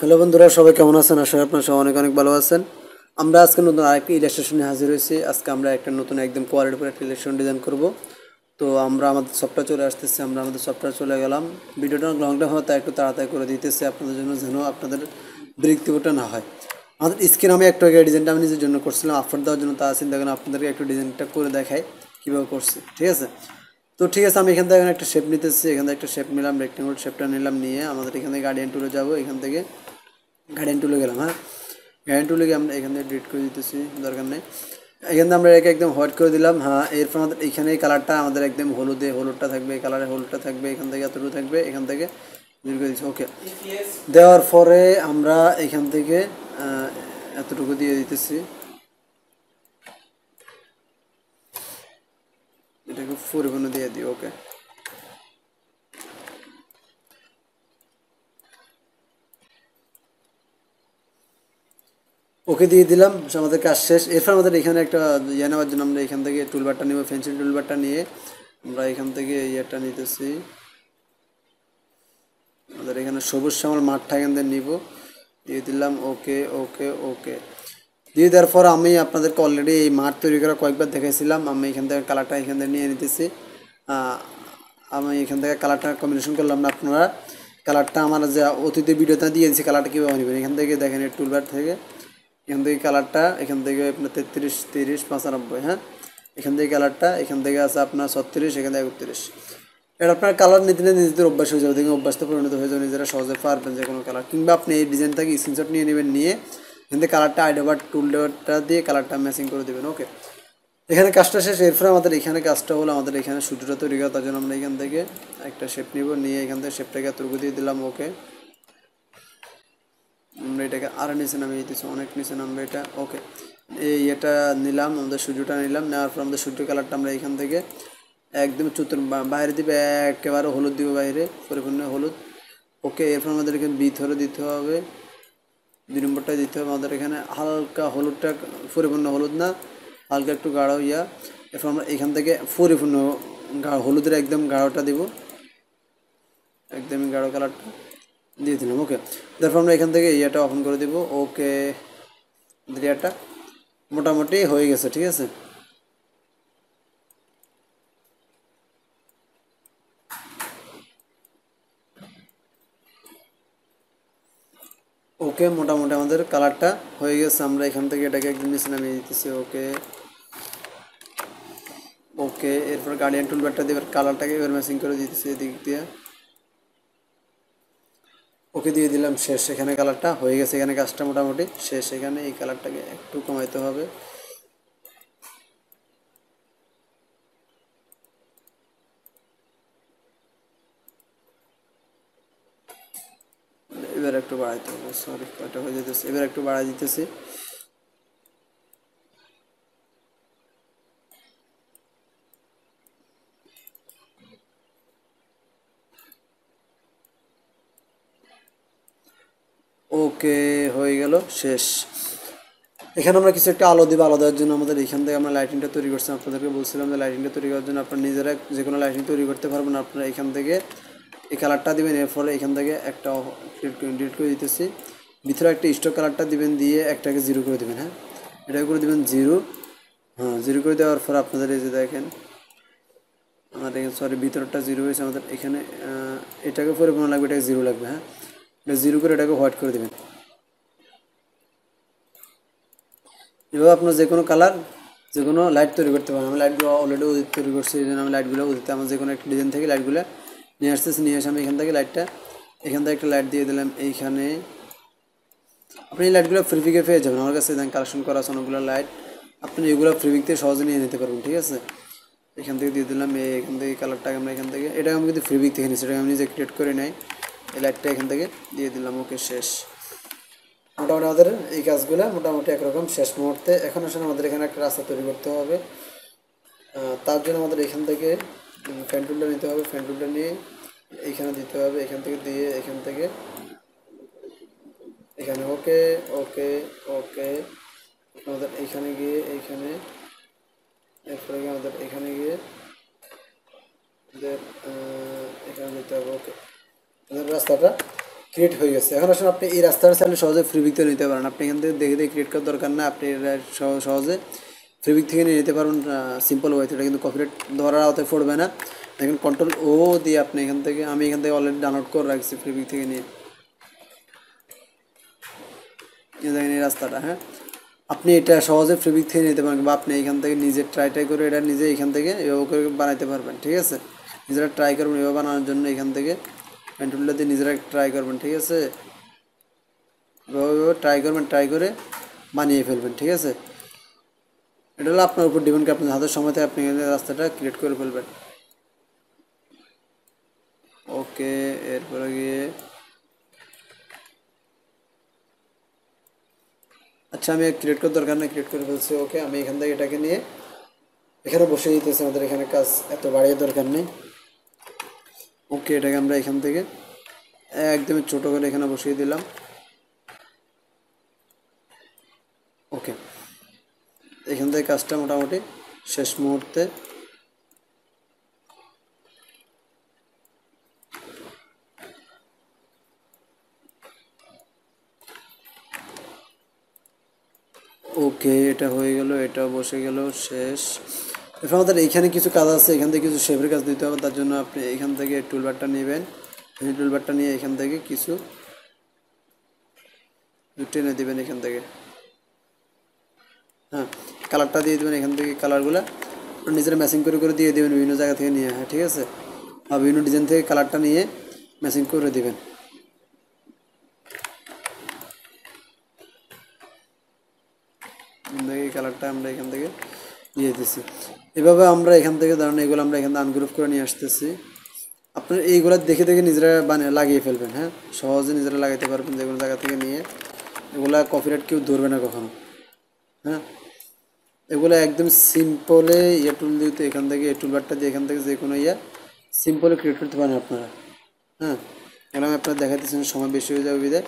Hello বন্ধুরা, সবাই কেমন আছেন? আশা আপনার সবাই অনেক অনেক ভালো আছেন। আমরা আজকে নতুন আরেকটি ইলাস্ট্রেশনে হাজির হয়েছি। আজকে আমরা একটা নতুন একদম কোয়ালিটির উপর একটা ইলাস্ট্রেশন ডিজাইন করব। তো আমরা আমাদের সফটওয়্যার চলে আসতেছি, আমরা আমাদের সফটওয়্যার চলে গেলাম। ভিডিওটা লং টাইম হয় তাই একটু তাড়াতাড়ি করে দিতেছি, আপনাদের জন্য যেন আপনাদের বিরক্তিবোধটা না হয়। আমাদের স্ক্রিন আমি একটু আগে ডিজাইনটা আমি নিজের জন্য করছিলাম আফার দেওয়ার জন্য। তা চিন্তা করেন আপনাদেরকে একটু ডিজাইনটা করে দেখাই কীভাবে করছি, ঠিক আছে? তো ঠিক আছে, আমি এখান থেকে একটা শেপ নিতেছি। এখান থেকে একটা শেপ নিলাম রেক্টেঙ্গল শেপটা নিলাম, নিয়ে আমাদের এখান থেকে গার্ডিয়ান টুলে যাব। এখান থেকে গার্ডিয়ান টুলে গেলাম হ্যাঁ? গার্ডিয়ান টুলে গিয়ে আমরা এখান থেকে ডিলিট করে দিতেছি, দরকার নেই। এখান থেকে আমরা একে একদম হোয়াইট করে দিলাম হ্যাঁ? এরপর আমাদের এখানে এই কালারটা আমাদের একদম হলুদে, হলুদটা থাকবে, এই কালারে হলুদটা থাকবে, এখান থেকে এতটুকু থাকবে, এখান থেকে করে দিচ্ছি ওকে দেওয়ার পরে আমরা এখান থেকে এতটুকু দিয়ে দিতেছি। এটাকে পরিপূর্ণ দিয়ে দিই ওকে ওকে দিয়ে দিলাম আমাদের কাজ শেষ। এরপর আমাদের এখানে একটা ইয়ে নেওয়ার জন্য আমরা এখান থেকে টুলবারটা নিব পেন্সিল টুলবারটা নিয়ে আমরা এখান থেকে ইয়েটা নিতেছি। আমাদের এখানে সবুজ শ্যামল মাঠটা এখান থেকে নিব। দিয়ে দিলাম, ওকে ওকে ওকে। দিয়ে দেওয়ার পর আমি আপনাদেরকে অলরেডি এই মাঠ তৈরি করা কয়েকবার দেখাইছিলাম। আমি এখান থেকে কালারটা এখান থেকে নিয়ে নিতেছি। আমি এখান থেকে কালারটা কম্বিনেশন করলাম না আপনারা। কালারটা আমার যে অতীতে ভিডিওতে দিয়ে দিয়েছি কালারটা কীভাবে নেবেন এখান থেকে দেখেন এই টুলবার থেকে। এখান থেকে কালারটা, এখান থেকে আপনার তেত্রিশ, তিরিশ, পঁচানব্বই হ্যাঁ? এখান থেকে কালারটা, এখান থেকে আছে আপনার ছত্রিশ, এখান থেকে একত্রিশ। এটা আপনার কালার নিতে নিতে নিজেদের অভ্যাস হয়ে যাবে। দেখুন, অভ্যাসটা পরিণত হয়ে যাবে, নিজেরা সহজে পারবেন যে কোনো কালার। কিংবা আপনি এই ডিজাইন থেকে স্ক্রিনশট নিয়ে নেবেন, নিয়ে এখান থেকে কালারটা আইডোবার টুল ডেবারটা দিয়ে কালারটা ম্যাচিং করে দেবেন ওকে এখানে কাজটা শেষ। এরপরে আমাদের এখানে কাজটা হলো, আমাদের এখানে সূর্যটা তৈরি করা, তার জন্য আমরা এখান থেকে একটা শেপ নিব, নিয়ে এখান থেকে শেপটাকে এতটুকু দিয়ে দিলাম ওকে আমরা এটাকে আরও নিচে নামিয়ে দিতেছি অনেক নিচে নামবে এটা। ওকে, এই এটা নিলাম, আমাদের সূর্যটা নিলাম, নেওয়ার পর আমাদের সূর্য কালারটা আমরা এখান থেকে একদম চতুর বাইরে দিবে, একেবারে হলুদ দিব বাইরে, পরিপূর্ণ হলুদ। ওকে, এরপর আমাদের এখানে ভিতরে দিতে হবে। দুই নম্বরটা দিতে হবে আমাদের এখানে, হালকা হলুদটা, পরিপূর্ণ হলুদ না, হালকা একটু গাঢ় ইয়া। এরপর আমরা এখান থেকে পরিপূর্ণ হলুদের একদম গাঢ়টা দিব। একদমই গাঢ় কালারটা। দিয়ে দিলাম ওকে তারপর আমরা এখান থেকে ইয়েটা ওপেন করে দিব ওকে ইয়াটা মোটামুটি হয়ে গেছে, ঠিক আছে? ওকে মোটামুটি আমাদের কালারটা হয়ে গেছে, আমরা এখান থেকে এটাকে একদম নিচে নামিয়ে দিতেছি ওকে ওকে এরপর গার্ডিয়ান টুলবারটা দিয়ে এবার কালারটাকে এবার ম্যাচিং করে দিতেছি এদিক দিয়ে। ওকে দিয়ে দিলাম, শেষ। এখানে কালারটা হয়ে গেছে, এখানে কাজটা মোটামুটি শেষ। এখানে এই কালারটাকে একটু কমাইতে হবে। এবার একটু বাড়াইতে হবে সরি কয়টা হয়ে যেতেছে এবার একটু বাড়াই দিতেছি। ওকে, হয়ে গেল, শেষ। এখানে আমরা কিছু একটা আলো দিব, আলো দেওয়ার জন্য আমাদের এখান থেকে আমরা লাইটিংটা তৈরি করছি। আপনাদেরকে বলছিলাম যে লাইটিংটা তৈরি করার জন্য আপনারা নিজেরা যে কোনো লাইটিং তৈরি করতে পারবেন। আপনারা এখান থেকে এই কালারটা দিবেন এর ফলে এখান থেকে একটা ডিলিট করে দিতেছি। ভিতরে একটা স্টক কালারটা দিবেন, দিয়ে একটাকে জিরো করে দেবেন হ্যাঁ? এটাকে করে দেবেন জিরো হ্যাঁ জিরো করে দেওয়ার পর আপনাদের এই যে দেখেন আমাদের সরি ভিতরটা জিরো হয়েছে। আমাদের এখানে এটাকে পরিপূর্ণ লাগবে, এটাকে জিরো লাগবে হ্যাঁ? এটা জিরো করে এটাকে হোয়াইট করে দেবেন। এভাবে আপনার যে কোনো কালার যে কোনো লাইট তৈরি করতে পারেন। আমি লাইটগুলো অলরেডি তৈরি করছি, এই জন্য আমি লাইটগুলো উদিতে আমার যে কোনো একটা ডিজাইন থেকে লাইটগুলো নিয়ে আসতেছি। নিয়ে এসে আমি এখান থেকে লাইটটা এখান থেকে একটা লাইট দিয়ে দিলাম। এইখানে আপনি এই লাইটগুলো ফ্রিপিকে পেয়ে যাবেন। আমার কাছে কালেকশন করা আছে অনেকগুলো লাইট আপনি এগুলো ফ্রিপিক থেকে সহজে নিয়ে নিতে পারবেন, ঠিক আছে? এখান থেকে দিয়ে দিলাম এখান থেকে কালারটাকে আমরা এখান থেকে এটা আমি কিন্তু ফ্রিপিক থেকে নিচ্ছি। এটা আমি নিজে ক্রিয়েট করে নেই। এই লাইটটা এখান থেকে দিয়ে দিলাম, ওকে, শেষ। মোটামুটি আমাদের এই কাজগুলো মোটামুটি একরকম শেষ মুহূর্তে। এখন আসলে আমাদের এখানে একটা রাস্তা তৈরি করতে হবে। তার জন্য আমাদের এখান থেকে ফ্যান নিতে হবে। ফ্যান টুলটা নিয়ে এইখানে দিতে হবে, এখান থেকে দিয়ে এখান থেকে। এখানে ওকে ওকে ওকে। আমাদের এইখানে গিয়ে এইখানে এরপরে গিয়ে আমাদের এখানে গিয়ে এখানে দিতে হবে, ওকে। রাস্তাটা ক্রিয়েট হয়ে গেছে। এখন আসলে আপনি এই রাস্তাটা চাইলে সহজে ফ্রিবিক থেকে নিতে পারেন। আপনি এখান থেকে দেখে দেখে ক্রিয়েট করার দরকার না। আপনি সহজে ফ্রিবিক থেকে নিয়ে নিতে পারবেন সিম্পল ওয়েতে এটা কিন্তু কপিরাইট ধরার আওতায় পড়বে না। দেখেন কন্ট্রোল ও দিয়ে আপনি এখান থেকে, আমি এখান থেকে অলরেডি ডাউনলোড করে রাখছি ফ্রিবিক থেকে নিয়ে। দেখেন এই রাস্তাটা হ্যাঁ? আপনি এটা সহজে ফ্রিবিক থেকে নিতে পারবেন বা আপনি এখান থেকে নিজে ট্রাই ট্রাই করে এটা নিজে এখান থেকে এভাবে করে বানাইতে পারবেন, ঠিক আছে? নিজেরা ট্রাই করবেন এভাবে বানানোর জন্য এখান থেকে পেন্টুলটা দিয়ে নিজেরা ট্রাই করবেন ঠিক আছে ট্রাই করবেন ট্রাই করে বানিয়ে ফেলবেন ঠিক আছে এটা হলো আপনার উপর ডিপেন্ড করে আপনার হাতের সময় থেকে আপনি রাস্তাটা ক্রিয়েট করে ফেলবেন ওকে এরপরে গিয়ে আচ্ছা আমি ক্রিয়েট করার দরকার নেই ক্রিয়েট করে ফেলছি ওকে আমি এখান থেকে এটাকে নিয়ে এখানে বসে দিতেছি আমাদের এখানে কাজ এত বাড়িয়ে দরকার নেই ওকে এটাকে আমরা এখান থেকে একদমই ছোট করে এখানে বসিয়ে দিলাম। ওকে, এখান থেকে কাজটা মোটামুটি শেষ মুহূর্তে। ওকে, এটা হয়ে গেল, এটা বসে গেল, শেষ। আমাদের এইখানে কিছু কাজ আছে, এখান থেকে কিছু শেপের কাজ দিতে হবে, তার জন্য আপনি এখান থেকে টুলবারটা নেবেন। টুলবারটা নিয়ে এখান থেকে কিছু টেনে দেবেন এখান থেকে। হ্যাঁ কালারটা দিয়ে দেবেন এখান থেকে কালারগুলো নিজেরা ম্যাচিং করে করে দিয়ে দেবেন বিভিন্ন জায়গা থেকে নিয়ে হ্যাঁ ঠিক আছে? আর বিভিন্ন ডিজাইন থেকে কালারটা নিয়ে ম্যাচিং করে দেবেন। এখান কালারটা আমরা এখান থেকে দিয়ে দিছি। এভাবে আমরা এখান থেকে ধরুন এগুলো আমরা এখান থেকে আনগ্রুপ করে নিয়ে আসতেছি। আপনার এইগুলো দেখে দেখে নিজেরা বানিয়ে লাগিয়ে ফেলবেন হ্যাঁ? সহজে নিজেরা লাগাইতে পারবেন যে কোনো জায়গা থেকে নিয়ে। এগুলা কপিরাইট কেউ ধরবে না কখনো হ্যাঁ? এগুলো একদম সিম্পলে ইয়ে টুল দিতে এখান থেকে, এই টুলবারটা দিয়ে এখান থেকে যে কোনো ইয়ে সিম্পলে ক্রিয়েট করতে পারেন আপনারা হ্যাঁ? এগুলো আমি আপনারা দেখাইতেছেন সময় বেশি হয়ে যাবে বিদায়।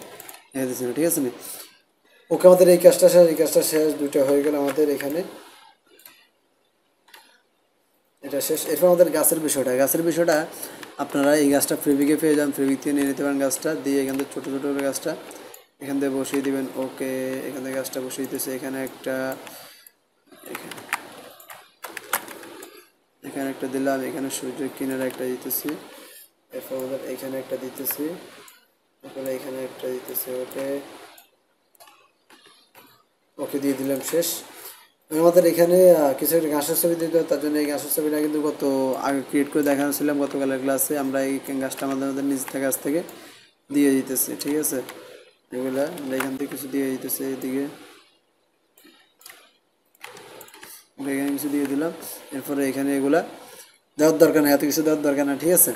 দেখাইতেছেন ঠিক আছে না? ওকে, আমাদের এই কাজটা শেষ, এই কাজটা শেষ, দুইটা হয়ে গেল আমাদের এখানে। এটা শেষ। এরপর আমাদের গাছের বিষয়টা। গাছের বিষয়টা, আপনারা এই গাছটা ফ্রিবিকে পেয়ে যান। ফ্রিবিক থেকে নিয়ে নিতে পারেন গাছটা। দিয়ে এখান থেকে ছোটো ছোটো করে গাছটা এখান থেকে বসিয়ে দিবেন। ওকে, এখান থেকে গাছটা বসিয়ে দিতেছে। এখানে একটা এখানে একটা দিলাম। এখানে সূর্য কিনারে একটা দিতেছি। এরপর আমাদের এখানে একটা দিতেছি। এরপরে এখানে একটা দিতেছি। ওকে। ওকে, দিয়ে দিলাম শেষ। আমাদের এখানে কিছু একটা ঘাসের ছবি দিতে, তার জন্য এই ঘাসের ছবিটা কিন্তু গত আগে ক্রিয়েট করে দেখাচ্ছিলাম গতকালের ক্লাসে আমরা এই গাছটা আমাদের আমাদের নিজ থেকে কাছ থেকে দিয়ে দিতেছি, ঠিক আছে? এগুলা আমরা এখান থেকে কিছু দিয়ে দিতেছি, এইদিকে। এখানে কিছু দিয়ে দিলাম, এরপরে এখানে এগুলা দেওয়ার দরকার নেই, এত কিছু দেওয়ার দরকার না ঠিক আছে?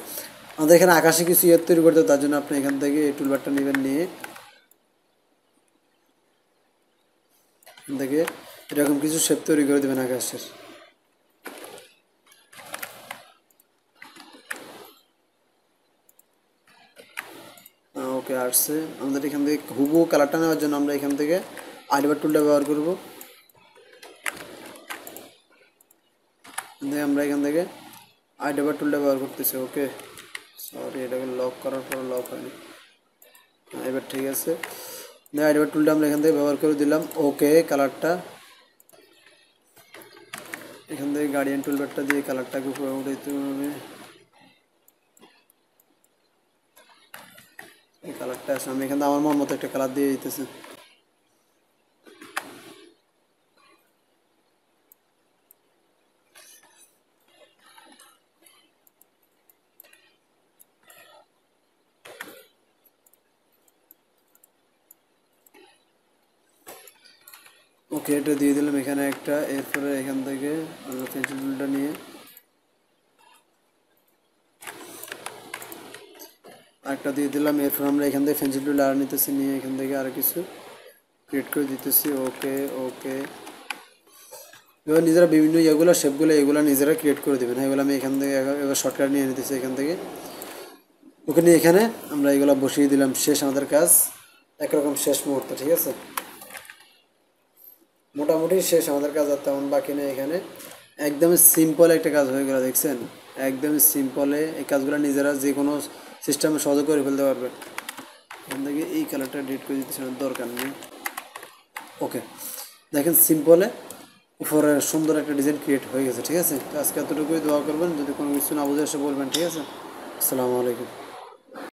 আমাদের এখানে আকাশে কিছু ইয়ে তৈরি করতে, তার জন্য আপনি এখান থেকে এই টুলবারটা নেবেন নিয়ে। এখান থেকে এরকম কিছু শেপ তৈরি করে দেবেন আকাশের ওকে আসছে। আমাদের এখান থেকে হুবু কালারটা নেওয়ার জন্য আমরা এখান থেকে আইডবার টুলটা ব্যবহার করব। আমরা এখান থেকে আইডবার টুলটা ব্যবহার করতেছি ওকে। সরি এটাকে লক করার পর লক হয়নি। হ্যাঁ, এবার ঠিক আছে। আইডবার টুলটা আমরা এখান থেকে ব্যবহার করে দিলাম। ওকে কালারটা এখান থেকে গার্ডিয়ান টুলবারটা দিয়ে কালারটাকে উপরে উঠে দিতে হবে। এই কালারটা আসে আমি এখানে আমার মন মতো একটা কালার দিয়ে দিতেছি। ওকে, এটা দিয়ে দিলাম এখানে একটা। এরপরে এখান থেকে পেন্সিল টুলটা নিয়ে আরেকটা দিয়ে দিলাম। এরপর আমরা এখান থেকে পেন্সিল টুল আর নিতেছি, নিয়ে এখান থেকে আর কিছু ক্রিয়েট করে দিতেছি। ওকে ওকে। এবার নিজেরা বিভিন্ন ইয়েগুলো শেপগুলো এগুলো নিজেরা ক্রিয়েট করে দেবেন। এগুলো আমি এখান থেকে এবার শর্টকাট নিয়ে নিতেছি এখান থেকে। ওকে, নিয়ে এখানে আমরা এগুলো বসিয়ে দিলাম। শেষ আমাদের কাজ। একরকম শেষ মুহূর্ত, ঠিক আছে? মোটামুটি শেষ আমাদের কাজ আর তেমন বাকি নেই এখানে। একদমই সিম্পল একটা কাজ হয়ে গেল, দেখছেন? একদমই সিম্পলে এই কাজগুলো নিজেরা যে কোনো সিস্টেমে সহজে করে ফেলতে পারবে। এখান থেকে এই কালারটা ডিলিট করে দিতে দরকার নেই। ওকে দেখেন সিম্পলে উপরে সুন্দর একটা ডিজাইন ক্রিয়েট হয়ে গেছে, ঠিক আছে? তো আজকে এতটুকুই দোয়া করবেন, যদি কোনো কিছু না বুঝে এসে বলবেন, ঠিক আছে? আসসালামু আলাইকুম।